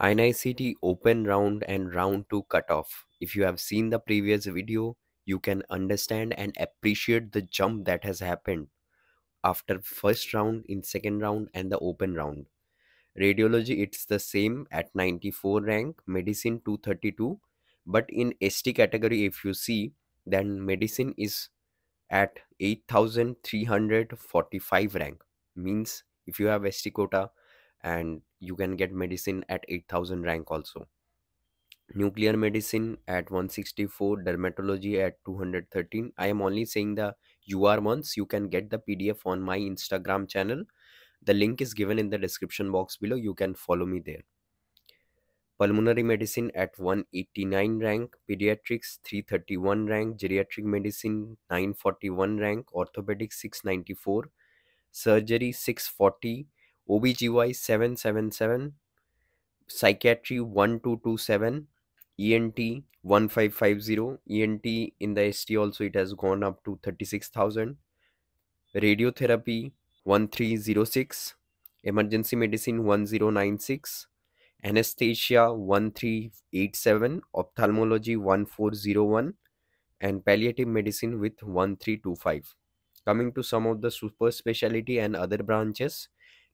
INICET open round and round 2 cutoff. If you have seen the previous video, you can understand and appreciate the jump that has happened after first round, in second round and the open round. Radiology it's the same at 94 rank, medicine 232, but in ST category if you see then medicine is at 8345 rank means if you have ST quota and you can get medicine at 8000 rank also. Nuclear medicine at 164 dermatology at 213 i am only saying the ur ones. You can get the pdf on my instagram channel. The link is given in the description box below. You can follow me there. Pulmonary medicine at 189 rank. Pediatrics 331 rank. Geriatric medicine 941 rank. Orthopedic 694 surgery 640 obgy 777 psychiatry 1227 ent 1550 ent in the st also it has gone up to 36000 radiotherapy 1306 emergency medicine 1096 anesthesia 1387 ophthalmology 1401 and palliative medicine with 1325 coming to some of the super specialty and other branches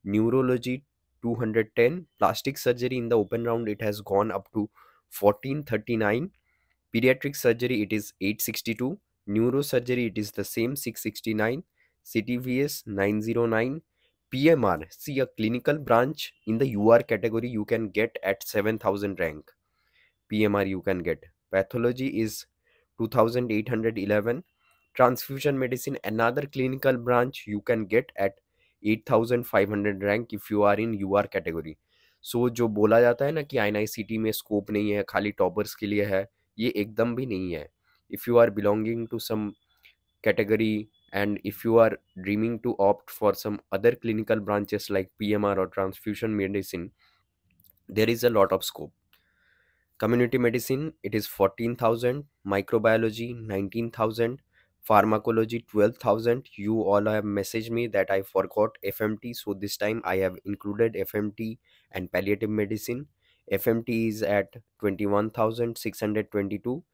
neurology 210 plastic surgery in the open round it has gone up to 1439 pediatric surgery it is 862 neurosurgery it is the same 669 ctvs 909 pmr see a clinical branch in the ur category you can get at 7000 rank. Pmr you can get. Pathology is 2811 transfusion medicine another clinical branch you can get at 8500 rank if you are in UR category so जो बोला जाता है ना कि आई INICET में scope नहीं है, खाली टॉपर्स के लिए है, ये एकदम भी नहीं है। If you are belonging to some category and if you are dreaming to opt for some other clinical branches like PMR और transfusion medicine there is a lot of scope community medicine it is fourteen thousand microbiology nineteen thousand pharmacology 12000 you all have messaged me that i forgot fmt so this time i have included fmt and palliative medicine. Fmt is at 21622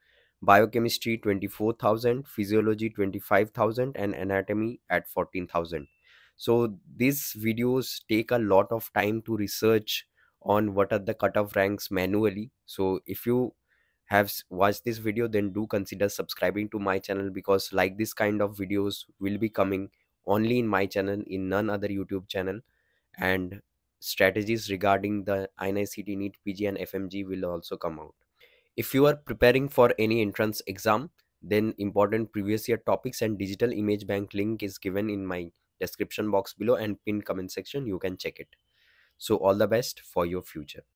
biochemistry 24000 physiology 25000 and anatomy at 14000 so these videos take a lot of time to research on what are the cutoff ranks manually. So if you have watched this video then do consider subscribing to my channel because like this kind of videos will be coming only in my channel in none other youtube channel and strategies regarding the INICET NEET PG and FMG will also come out. If you are preparing for any entrance exam, then important previous year topics and digital image bank link is given in my description box below and pinned comment section. You can check it. So all the best for your future.